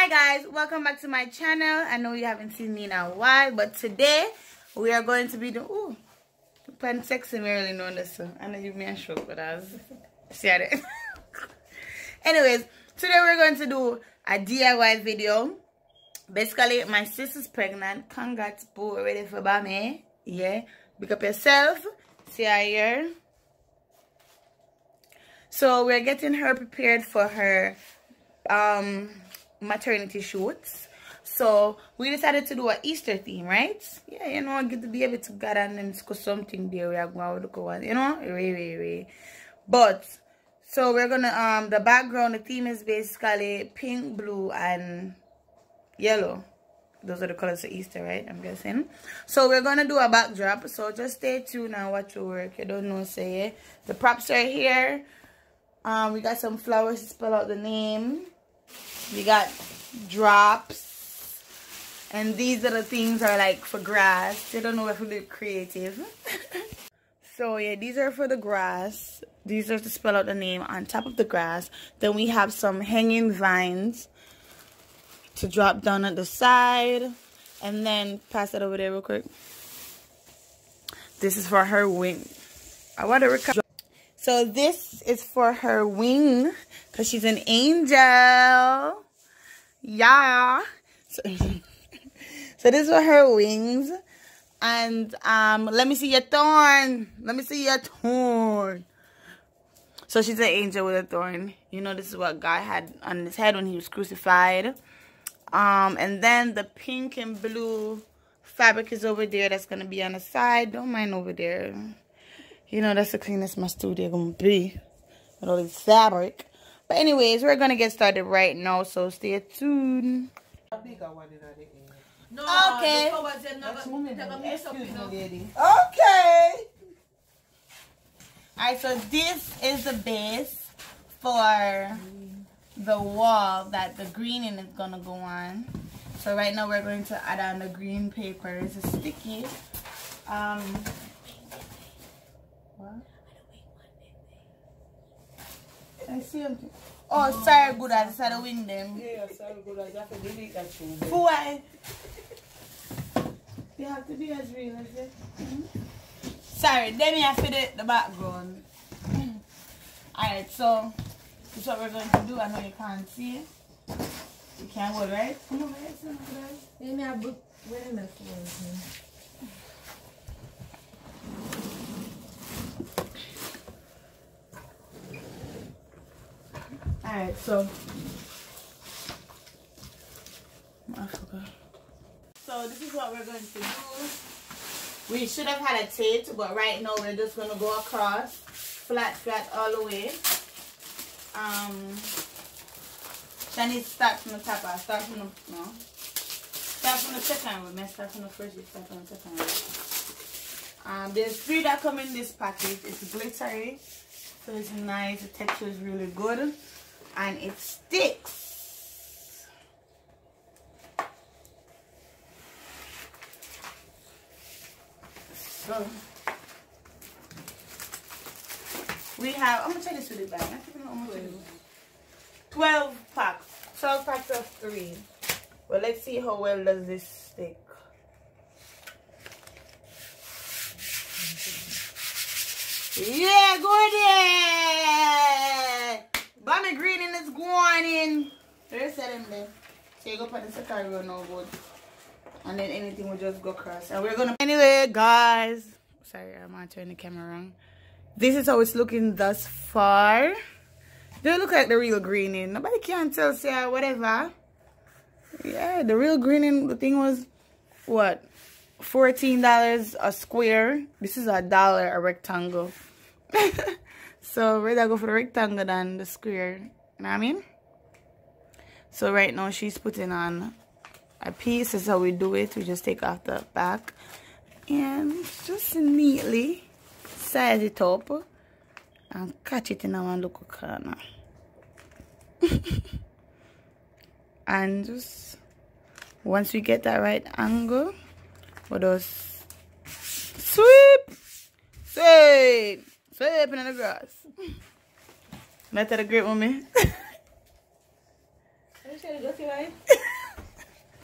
hi guys. Welcome back to my channel. I know you haven't seen me in a while but today we are going to be doing ooh playing sexy merely known this so i know you me a shock but i was see it anyways today we're going to do a diy video. Basically my sister's pregnant. Congrats boo ready for bame yeah pick up yourself. See her here so we're getting her prepared for her um maternity shoots. So we decided to do an easter theme right? Yeah you know get the baby together and then go something there. We are going to go on you know? Way way but so we're gonna um the background the theme is basically pink blue and yellow. Those are the colors of easter right? I'm guessing. So we're gonna do a backdrop. So just stay tuned and watch your work. You don't know say it the props are here. Um we got some flowers to spell out the name we got drops. And these are the things are like for grass. They don't know if we look creative. So yeah these are for the grass. These are to spell out the name on top of the grass. Then we have some hanging vines to drop down at the side. And then pass it over there real quick. This is for her wing. I want to record so this is for her wing because she's an angel. Yeah. So, so this is for her wings. And um, let me see your thorn. Let me see your thorn. So she's an angel with a thorn. You know, this is what God had on his head when he was crucified. Um, and then the pink and blue fabric is over there. That's going to be on the side. Don't mind over there. You know, that's the cleanest my studio going to be. With all this fabric. But anyways, we're going to get started right now. So stay tuned. No, okay. Okay. Alright, so this is the base for the wall that the greening is going to go on. So right now we're going to add on the green paper. It's sticky. Um, I see them. Oh, sorry, good. I decided to win them. Yeah, sorry, good. I have to delete that too. For why? You have to be as real as it. Mm -hmm. Sorry, then you have to the, the background. Alright, so this is what we're going to do. I know you can't see it. You can't go right? No, right? So, right? Let me have a book. Where am I Alright, so I forgot. So this is what we're going to do. We should have had a tape, but right now we're just gonna go across flat flat all the way. Um then it start from the top, I start from the no. Start from the second one, man. Start from the first, you start from the second one. Um there's three that come in this package. It's glittery. So it's nice. The texture is really good and it sticks. So we have, I'm gonna take this to the bag. 12 packs, 12 packs of three. Well, let's see how well does this stick. Yeah, Gordon! Is going in. Them there. So you go put the second row no good. And then anything will just go across. And we're gonna anyway guys. Sorry, I'm gonna turn the camera around. This is how it's looking thus far. They look like the real greening. Nobody can tell say whatever. Yeah, the real greening the thing was what? $14 a square. This is a dollar a rectangle. So rather go for the rectangle than the square. You know what I mean? So right now she's putting on a piece. This is how we do it. We just take off the back and just neatly size it up and catch it in our little corner. and just once we get that right angle, we just sweep, sweep. Sweeping in the grass. Not that a great woman. You to right?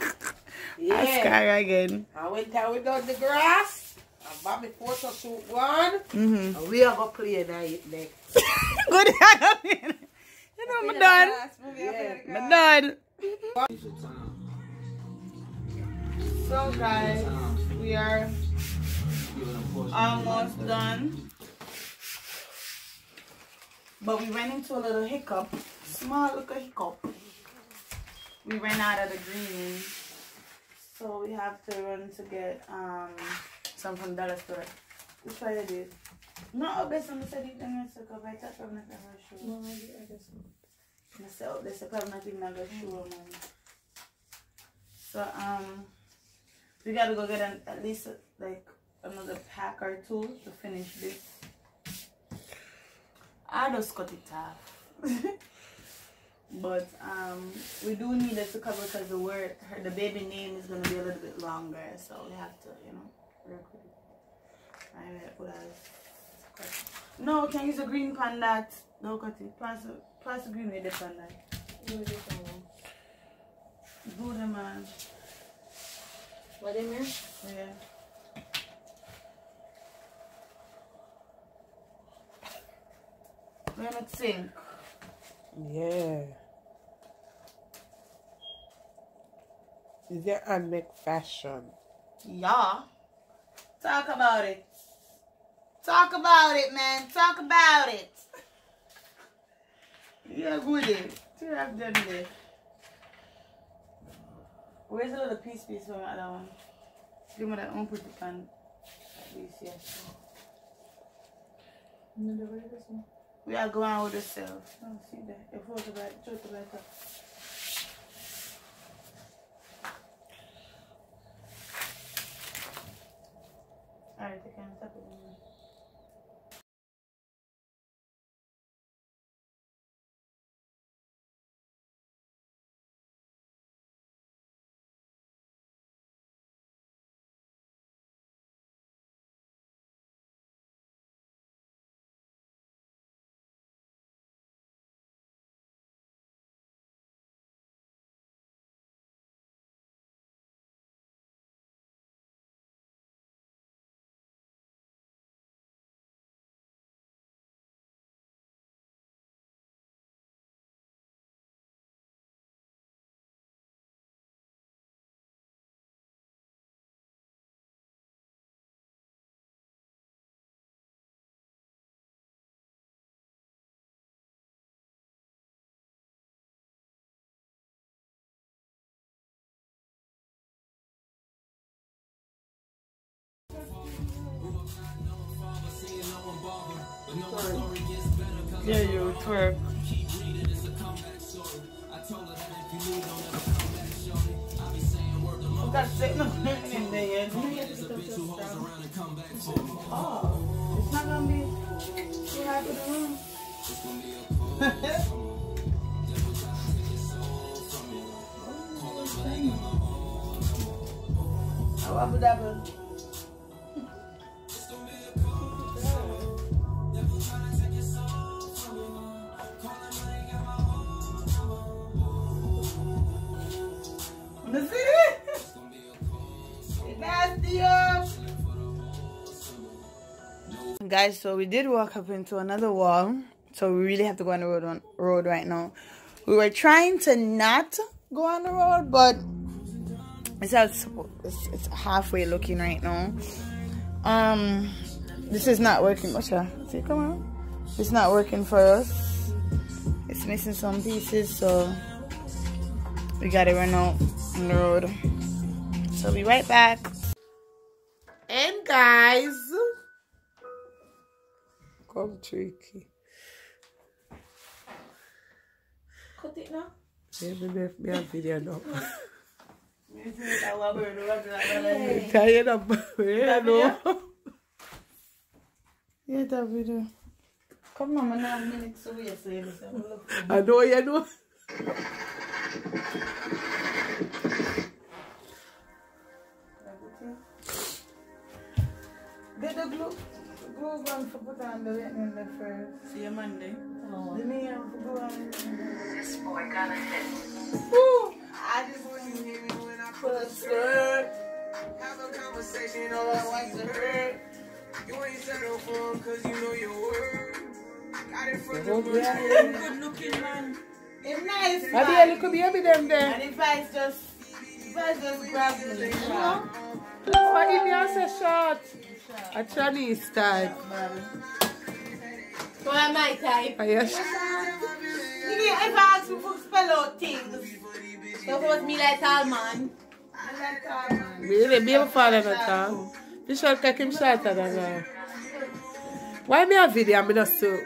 Oscar again. I went down without the grass. And Bobby photo shoot one. Mm-hmm. And we have a play night next. Good. you know, I'm done. Yeah. I'm done. So guys, we are almost done. But we ran into a little hiccup. Small little hiccup. We ran out of the green. So we have to run to get um some from dollar store. Which one you did? No, best on the city thing is to go back to from the show. Nasa this sa club natin nag-show man. So um we gotta go get an, at least like another pack or two to finish this. I just cut it off. but um we do need it to cover because the word her the baby name is gonna be a little bit longer, so we have to, you know, work with it. Alright, put as no, can use a green pan that. No, cut it. Pass, the- pass green with the pan that. Do the man. What in here? Yeah. We're gonna sink. Yeah. Is there a make fashion? Yeah. Talk about it. Talk about it, man. Talk about it. Yeah, good. it. Two have done it. Where's the little piece piece from the other one? Give me that one put it on at least, yes. We are going with the self. No, oh, see that. If we go back, show it Yeah, you twerk. That's it. No, in there. Oh, it's not gonna be too high for the room. Oh, Abu Dhabi. Oh, Yo. Guys, so we did walk up into another wall. So we really have to go on the road on road right now. We were trying to not go on the road, but it's it's, it's, halfway looking right now. Um, this is not working. What's? See, come on. It's not working for us. It's missing some pieces, so we gotta run out on the road. So be right back. And guys, come tricky. Cut it now. Maybe make me a video now. Yeah, Tired of you know. that video. Come on, man, nine minutes away, so you listen. Look. I know you know. Get the glue. move on for put on the lightning the first. See you Monday. The me have to go on. This boy got a hit. Woo! I just want you hear me when I pull a skirt. Have a conversation, all I like to hurt. You ain't settle for him cause you know your word. Got it from the. Good looking man. It's nice, I man. be a little baby them there. And if I just, if I just grab me, you know? For him, you say short. A Chinese style. So am my type. You sure? You need ever ask me to spell out things. So what me like tall man. I like tall man. Really, baby father not talk. You should take him shorter than that. Why me a video? I'm not so.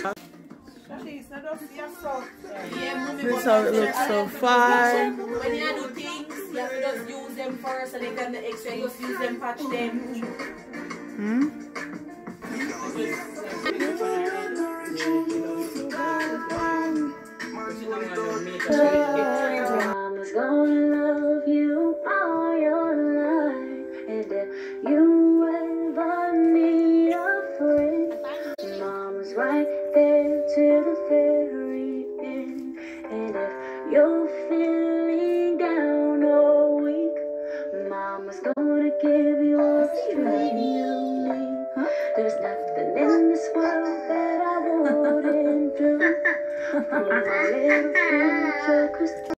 Turn This but how it looks so far. When you do things, you have to just use them first and then the extra, just use them, patch them. You're feeling down or weak, Mama's gonna give you all the strength you need. There's nothing in this world that I wouldn't do. For a little future,